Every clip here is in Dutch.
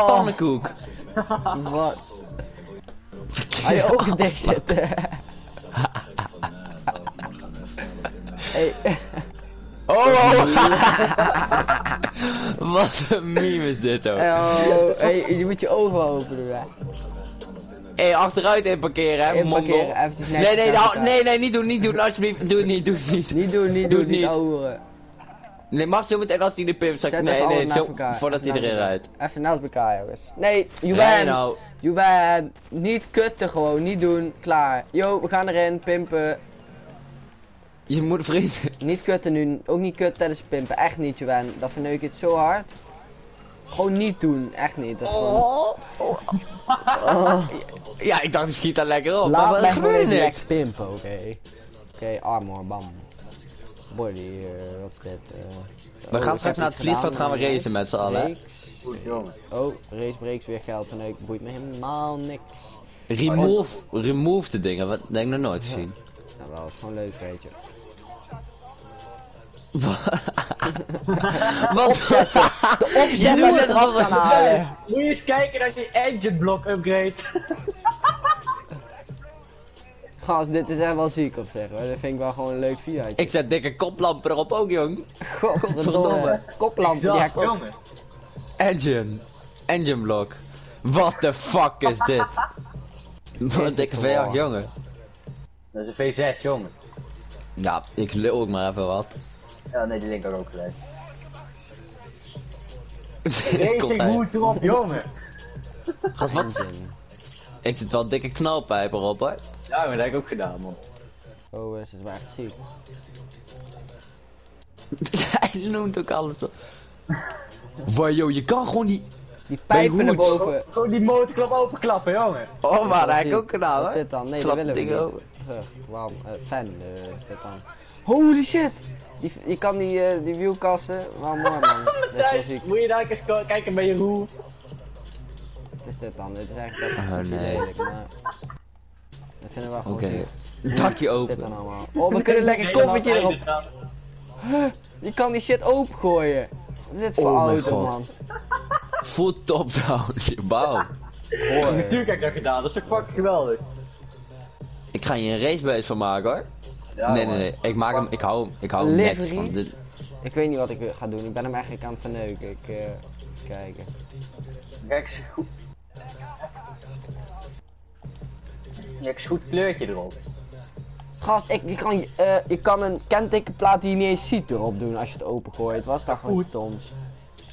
Oh, pannenkoek. wat? Ga je ogen dicht zitten? hey, Oh. Wat een meme is dit ook. oh, hey, je moet je ogen open doen, hè. Hé, hey, achteruit in parkeren, hè, mongol. eventjes netjes Nee, nee, nee, nee, niet doen, niet doen, alsjeblieft. Doe het niet, doe het niet. Niet doen, niet Doe doen, niet niet. Nee, mag zo meteen als hij de pimp zegt. Nee, nee, zo, voordat hij erin rijdt. Even naast elkaar, jongens. Nee, Juwen, nou. Juwen, niet kutten gewoon, niet doen, klaar. Yo, we gaan erin, pimpen. Je moet vriend. Niet kutten nu, ook niet kutten tijdens pimpen, echt niet Juwen. Dat verneuk je het zo hard. Gewoon niet doen, echt niet. Dat gewoon... Oh. Ja, ik dacht, ik schiet daar lekker op. maar Laat wat mij gewoon pimpen, oké. Oké, armor, bam. Body, wat is dit? eh, We oh, gaan ik straks naar het vliegveld gaan we racen met z'n allen, hè? breaks. Goed jongen. Oh, race breaks weer geld verneuk, boeit me helemaal niks. Remove, remove de dingen, wat denk ik nog nooit gezien. Nou wel, is gewoon leuk, weet je. Wat? Opzetten! De opzet Je je het kan halen! Moet je eens kijken naar die engine block upgrade. Gast, dit is echt wel ziek op zich hoor. Dat vind ik wel gewoon een leuk videootje. Ik zet dikke koplampen erop ook, jong. Godverdomme. Koplampen, die Ja, jongen. Engine. Engine block. What the fuck is dit? Wat een dikke is V8, gewoon- jongen. Dat is een V6 jongen. Ja, ik lul ook maar even wat. Ja nee die link ook gelijk. Komt Racing hoed erop jongen. Gast, wat? Ik zit wel dikke knalpijp erop, hoor. Ja maar dat heb ik ook gedaan man. Oh, is het wel echt ziek. Hij noemt ook alles op. Wow, yo, je kan gewoon die... Die pijpen naar boven. Gewoon die motorklap openklappen jongen. Oh, maar dat heb ik ook gedaan, Wat is hoor. dit dan? Nee, Klap dat willen we niet. Terug. Waarom? eh fan, eh, is dit dan. Holy shit! Die, je kan die, eh, die wielkassen. Waarom mooi man. Is ziek. Moet je daar eens kijken bij je roe. Wat is dit dan? Dit is eigenlijk best Oh, wel nee. lelijk, maar... Dat vinden we wel gewoon Oké. Dakje dit dan open. allemaal? Oh, we kunnen lekker koffertje erop. Huh, Je kan die shit opengooien. Wat is dit voor Oh auto, man? Full top down. Wauw. Natuurlijk heb ik dat gedaan, dat is toch fucking geweldig. Ik ga hier een racebase van maken, hoor. Ja, nee, nee, nee. Ik maak hem, ik hou hem, ik hou hem Livery? netjes van. Dit, Ik weet niet wat ik ga doen. Ik ben hem eigenlijk aan het verneuken. Ik, eh, even kijken. Kijk eens goed. Kijk eens goed kleurtje erop. Gast, ik, je, kan, eh, je kan een kentekenplaat die je niet eens ziet erop doen als je het opengooit. Het was toch gewoon Goed. stoms. Het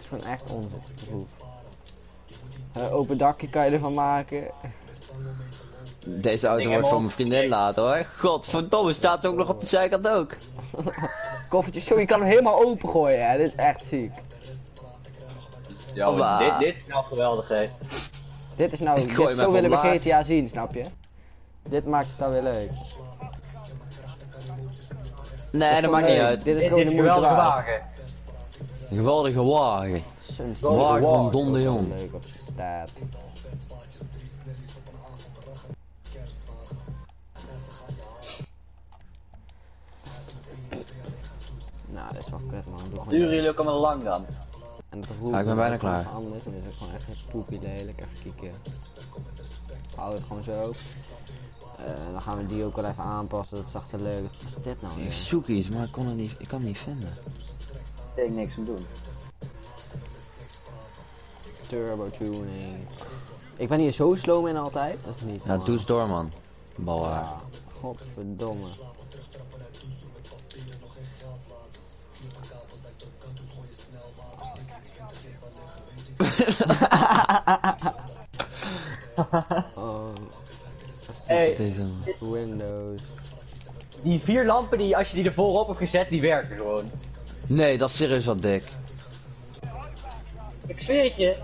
is gewoon echt onzin. Eh, open dakje kan je ervan maken. deze auto Ik wordt van mijn vriendin laten, hoor. Godverdomme, staat ook nog op de zijkant ook. Koffertje, zo, je kan hem helemaal opengooien, hè. Dit is echt ziek. Ja, Hoppa. dit, dit is nou geweldig hè. Dit is nou, Ik dit, zo willen we. GTA zien, snap je? Dit maakt het dan weer leuk. Nee, dat gewoon maakt niet uit. Dit is Dit gewoon is de een geweldige wagen. Een geweldige wagen. Wagen van Don de Jong. Leuk op staat. Nou, dat is wel kut man. Duren jullie ook allemaal lang dan? En het gevoel Ja, ik ben is bijna klaar. Anders, en dit is gewoon echt een poepie lelijk. Even kijken. Hou het gewoon zo. Eh, dan gaan we die ook wel even aanpassen. Dat zag er leuk. Wat is dit nou Ik zoek iets, maar ik kon het niet, ik kan het niet vinden. Ik niks aan doen. Turbo tuning. Ik ben hier zo slow in altijd. Dat is niet. Ja, normaal. doe eens door, man. Balhaar. Ja, godverdomme. Oh, Hey, Deze... Windows. die vier lampen die als je die er voorop hebt gezet, die werken gewoon. Nee, dat is serieus wat dik. Ik zweer het je.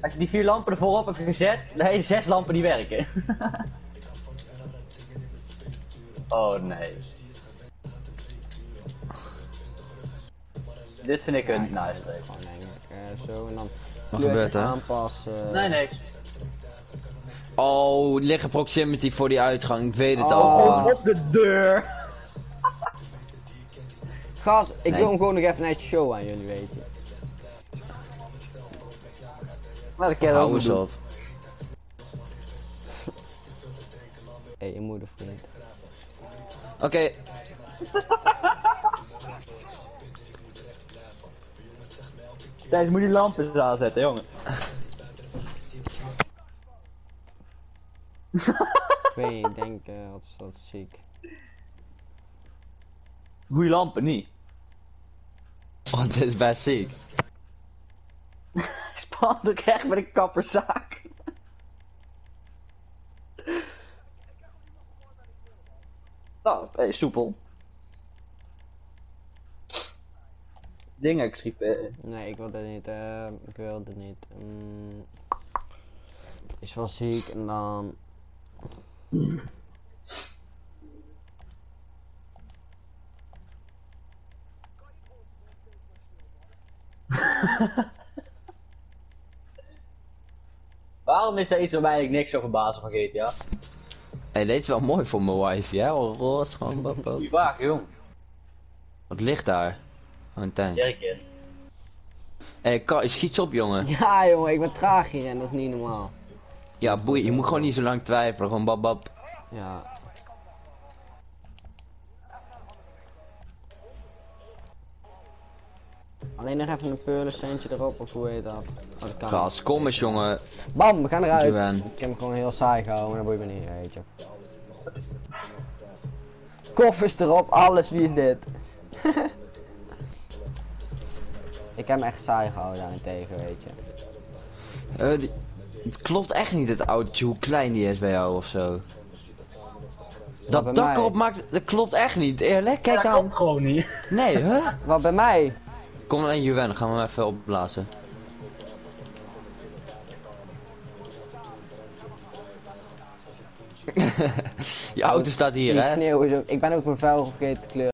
Als je die vier lampen er voorop hebt gezet, dan heb je zes lampen die werken. oh nee. Dit vind ik een nice eigenlijk. eh, zo en dan Wat gebeurt er? aanpassen. Nee, nee. Oh, liggen proximity voor die uitgang. Ik weet het Oh. al. Gewoon op de deur. Gast, ik Nee. wil hem gewoon nog even netjes show aan jullie, je. Nou, dat kan Hou eens op. Hé, je moeder vriend. Oké, Thijs, moet die lampen eens aanzetten, jongen. Ik weet niet, ik denk eh wat is wat ziek. Goeie lampen, niet. want het is best ziek. Spannend ook echt met een kapperzaak. Nou, hey, soepel. Dingen geschiepen. Nee, ik wil dit niet, eh, ik wil dit niet. Mm, is wel ziek en dan... Waarom is er iets waar mij eigenlijk niks zo verbazen van GTA? Hey, deze is wel mooi voor mijn wife, ja? Al roze, gewoon bap, bap. Goeie vraag, jong. Wat ligt daar? Oh, een tank. Jerkje. Hé, hey, schiet op, jongen. Ja jongen, ik ben traag hier en dat is niet normaal. Ja, boei, je moet gewoon niet zo lang twijfelen, gewoon bab bab. Ja. Alleen nog even een peulencentje erop, of hoe heet dat? Oh, dat kan. Gas, kom eens, jongen. Bam, we gaan eruit. Ik heb hem gewoon heel saai gehouden, dat boeit me niet, weet je. Koffers erop, alles, wie is dit? ik heb hem echt saai gehouden daarentegen, weet je. Eh, die- het klopt echt niet, het autootje, hoe klein die is bij jou of zo. Dat dak mij? erop maakt, dat klopt echt niet, eerlijk, kijk dat dan. klopt gewoon niet. Nee, hè? Wat bij mij? Kom dan in Juwen, gaan we hem even opblazen. Je auto staat hier, Die hè? sneeuw is ook, ik ben ook mijn vuil vergeten te kleuren.